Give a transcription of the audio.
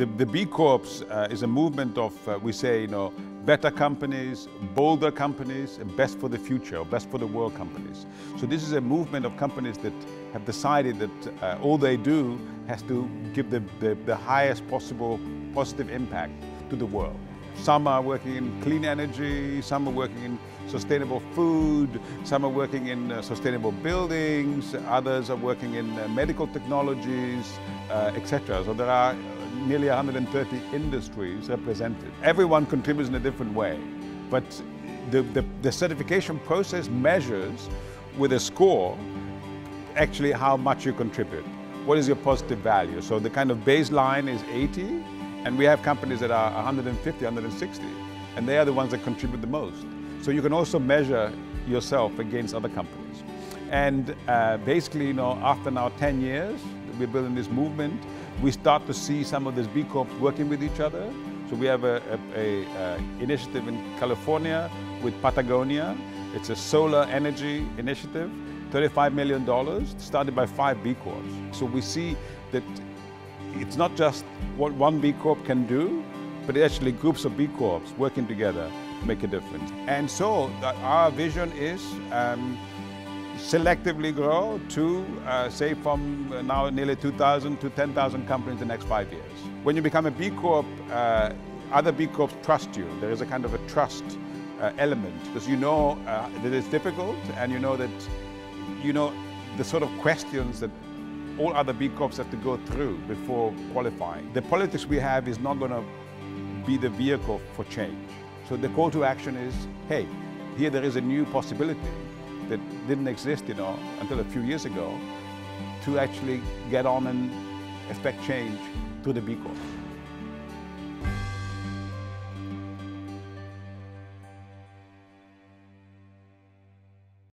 the, the B Corps uh, is a movement of, uh, we say, you know, better companies, bolder companies, and best for the future, or best for the world companies. So this is a movement of companies that have decided that uh, all they do has to give the, the, the highest possible positive impact to the world. Some are working in clean energy, some are working in sustainable food, some are working in uh, sustainable buildings, others are working in uh, medical technologies, uh, etc. So there are nearly 130 industries represented. Everyone contributes in a different way, but the, the, the certification process measures with a score actually how much you contribute. What is your positive value? So the kind of baseline is 80, and we have companies that are 150, 160, and they are the ones that contribute the most. So you can also measure yourself against other companies. And uh, basically, you know, after now 10 years, we're building this movement, we start to see some of these B Corps working with each other. So we have a, a, a, initiative in California with Patagonia. It's a solar energy initiative, $35 million, started by five B Corps. So we see that it's not just what one B Corp can do, but actually groups of B Corps working together make a difference. And so our vision is um, selectively grow to, uh, say, from now nearly 2,000 to 10,000 companies in the next five years. When you become a B Corp, uh, other B Corps trust you. There is a kind of a trust uh, element because you know uh, that it's difficult and you know that, you know, the sort of questions that all other B Corps have to go through before qualifying. The politics we have is not going to be the vehicle for change. So the call to action is, hey, here there is a new possibility that didn't exist, you know, until a few years ago, to actually get on and affect change to the B Corp.